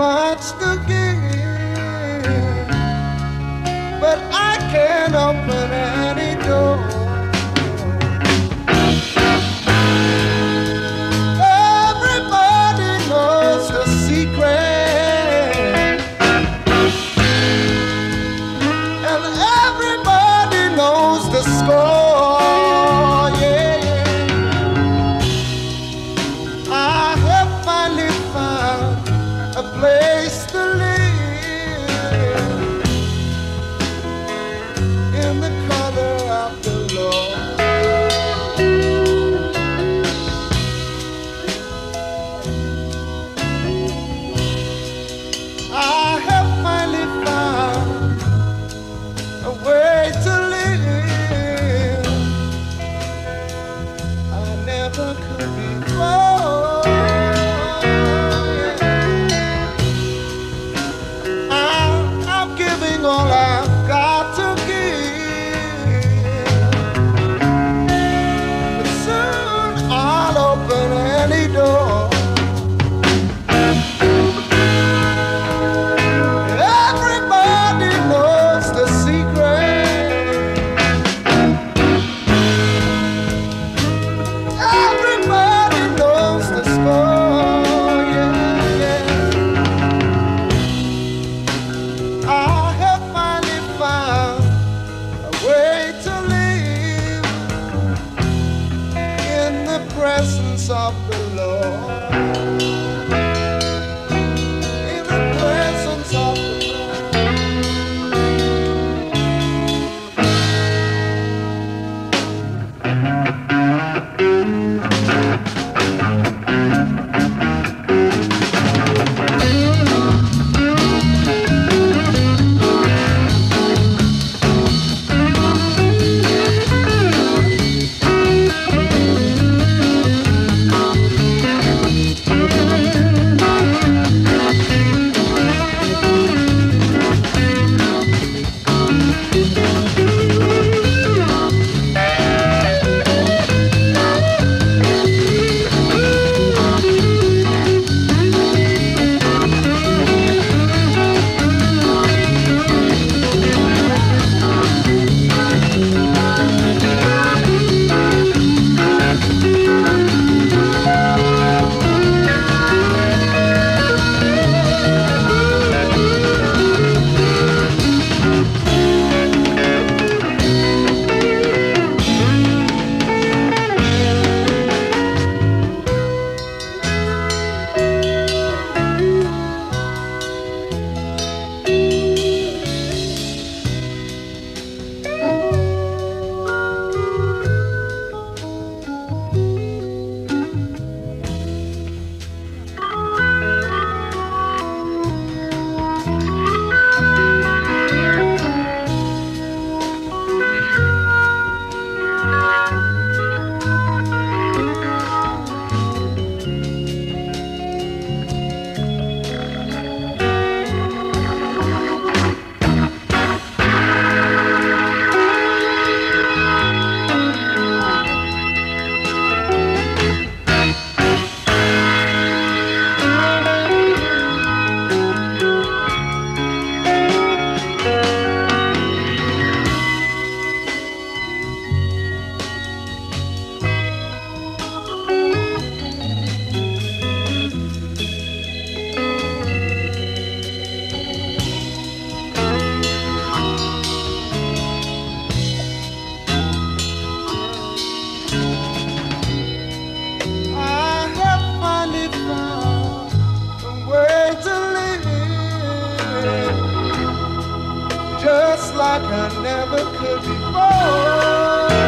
much to give, but I can't open any door. Everybody knows the secret, and everybody knows the score. a place to live. of the Lord. like I never could before.